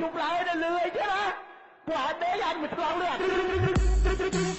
ยุบแล้วเนี่เลยใช่ไหมกวาดเนื้อยางเหมือนทองเลย